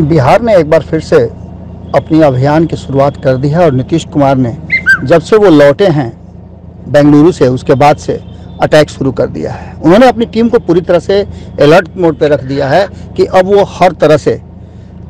बिहार ने एक बार फिर से अपनी अभियान की शुरुआत कर दी है और नीतीश कुमार ने जब से वो लौटे हैं, बेंगलुरु से, उसके बाद से अटैक शुरू कर दिया है। उन्होंने अपनी टीम को पूरी तरह से अलर्ट मोड पर रख दिया है कि अब वो हर तरह से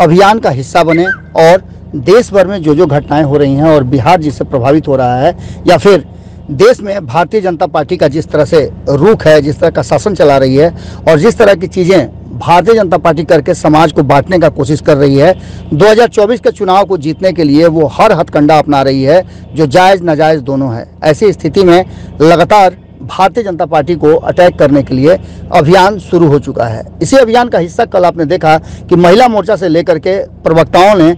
अभियान का हिस्सा बने और देश भर में जो जो घटनाएँ हो रही हैं और बिहार जिससे प्रभावित हो रहा है या फिर देश में भारतीय जनता पार्टी का जिस तरह से रुख है, जिस तरह का शासन चला रही है और जिस तरह की चीज़ें भारतीय जनता पार्टी करके समाज को बांटने का कोशिश कर रही है। 2024 के चुनाव को जीतने के लिए वो हर हथकंडा अपना रही है, जो जायज़, नाजायज़ दोनों है। ऐसी स्थिति में लगातार भारतीय जनता पार्टी को अटैक करने के लिए अभियान शुरू हो चुका है। इसी अभियान का हिस्सा कल आपने देखा कि महिला मोर्चा से लेकर के प्रवक्ताओं ने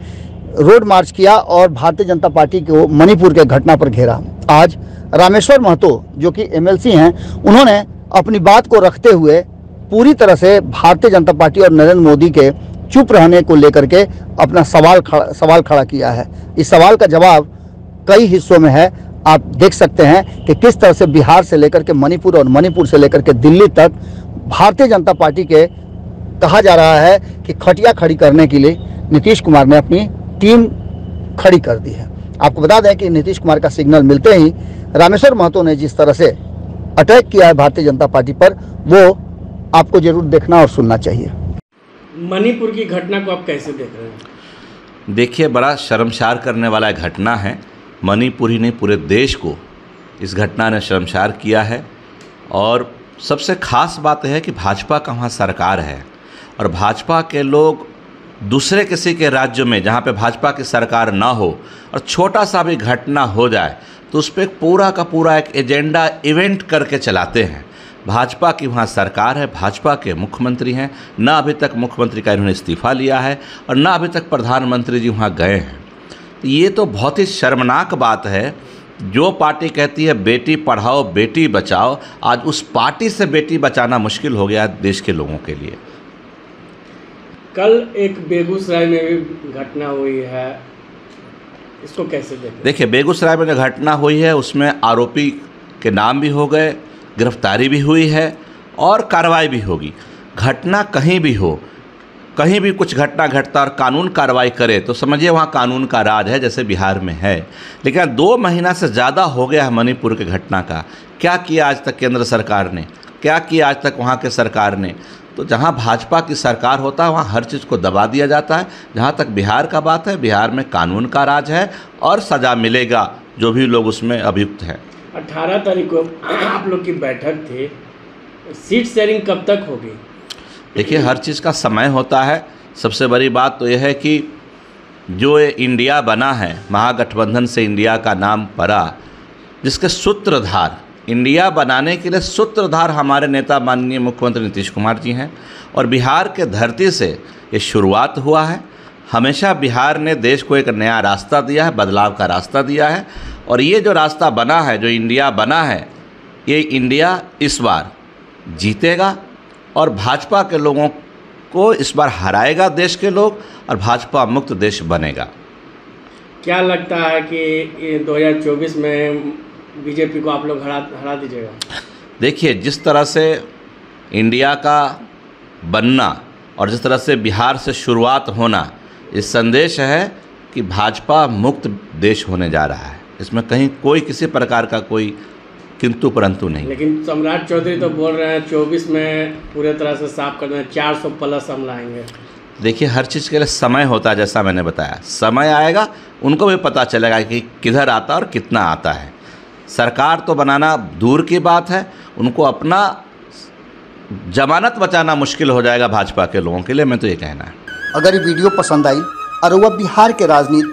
रोड मार्च किया और भारतीय जनता पार्टी को मणिपुर के घटना पर घेरा। आज रामेश्वर महतो, जो कि एमएलसी हैं, उन्होंने अपनी बात को रखते हुए पूरी तरह से भारतीय जनता पार्टी और नरेंद्र मोदी के चुप रहने को लेकर के अपना सवाल खड़ा सवाल खड़ा किया है। इस सवाल का जवाब कई हिस्सों में है। आप देख सकते हैं कि किस तरह से बिहार से लेकर के मणिपुर और मणिपुर से लेकर के दिल्ली तक भारतीय जनता पार्टी के कहा जा रहा है कि खटिया खड़ी करने के लिए नीतीश कुमार ने अपनी टीम खड़ी कर दी है। आपको बता दें कि नीतीश कुमार का सिग्नल मिलते ही रामेश्वर महतो ने जिस तरह से अटैक किया है भारतीय जनता पार्टी पर, वो आपको ज़रूर देखना और सुनना चाहिए। मणिपुर की घटना को आप कैसे देख रहे हैं? देखिए बड़ा शर्मसार करने वाला घटना है। मणिपुर ही नहीं पूरे देश को इस घटना ने शर्मसार किया है। और सबसे खास बात है कि भाजपा का वहाँ सरकार है। और भाजपा के लोग दूसरे किसी के राज्य में जहाँ पे भाजपा की सरकार ना हो और छोटा सा भी घटना हो जाए तो उस पर पूरा का पूरा एक एजेंडा इवेंट करके चलाते हैं। भाजपा की वहाँ सरकार है भाजपा के मुख्यमंत्री हैं। न अभी तक मुख्यमंत्री का इन्होंने इस्तीफा लिया है और न अभी तक प्रधानमंत्री जी वहाँ गए हैं। तो ये तो बहुत ही शर्मनाक बात है। जो पार्टी कहती है बेटी पढ़ाओ बेटी बचाओ आज उस पार्टी से बेटी बचाना मुश्किल हो गया देश के लोगों के लिए। कल एक बेगूसराय में भी घटना हुई है। इसको कैसे देखें? देखिए बेगूसराय में जो घटना हुई है उसमें आरोपी के नाम भी हो गए गिरफ्तारी भी हुई है और कार्रवाई भी होगी। घटना कहीं भी हो, कहीं भी कुछ घटना घटता और कानून कार्रवाई करे तो समझिए वहाँ कानून का राज है, जैसे बिहार में है। लेकिन दो महीना से ज़्यादा हो गया है मणिपुर के घटना का। क्या किया आज तक केंद्र सरकार ने? क्या किया आज तक वहाँ के सरकार ने? तो जहाँ भाजपा की सरकार होता है, वहाँ हर चीज़ को दबा दिया जाता है। जहाँ तक बिहार का बात है, बिहार में कानून का राज है और सज़ा मिलेगा, जो भी लोग उसमें अभियुक्त हैं। अठारह तारीख को आप लोग की बैठक थी। सीट शेयरिंग कब तक होगी? देखिए, हर चीज़ का समय होता है। सबसे बड़ी बात तो यह है कि जो ये इंडिया बना है, महागठबंधन से इंडिया का नाम पड़ा जिसके सूत्रधार, इंडिया बनाने के लिए सूत्रधार हमारे नेता माननीय मुख्यमंत्री नीतीश कुमार जी हैं और बिहार के धरती से ये शुरुआत हुआ है। हमेशा बिहार ने देश को एक नया रास्ता दिया है, बदलाव का रास्ता दिया है। और ये जो रास्ता बना है जो इंडिया बना है ये इंडिया इस बार जीतेगा और भाजपा के लोगों को इस बार हराएगा देश के लोग और भाजपा मुक्त देश बनेगा। क्या लगता है कि ये 2024 में बीजेपी को आप लोग हरा हरा दीजिएगा? देखिए जिस तरह से इंडिया का बनना और जिस तरह से बिहार से शुरुआत होना इस संदेश है कि भाजपा मुक्त देश होने जा रहा है। इसमें कहीं कोई किसी प्रकार का कोई किंतु परंतु नहीं। लेकिन सम्राट चौधरी तो बोल रहे हैं 24 में पूरे तरह से साफ़ कर दें 400 प्लस हम लाएँगे। देखिए हर चीज़ के लिए समय होता है जैसा मैंने बताया। समय आएगा उनको भी पता चलेगा कि किधर आता और कितना आता है। सरकार तो बनाना दूर की बात है उनको अपना जमानत बचाना मुश्किल हो जाएगा भाजपा के लोगों के लिए मैं तो ये कहना है। अगर ये वीडियो पसंद आई और वह बिहार के राजनीति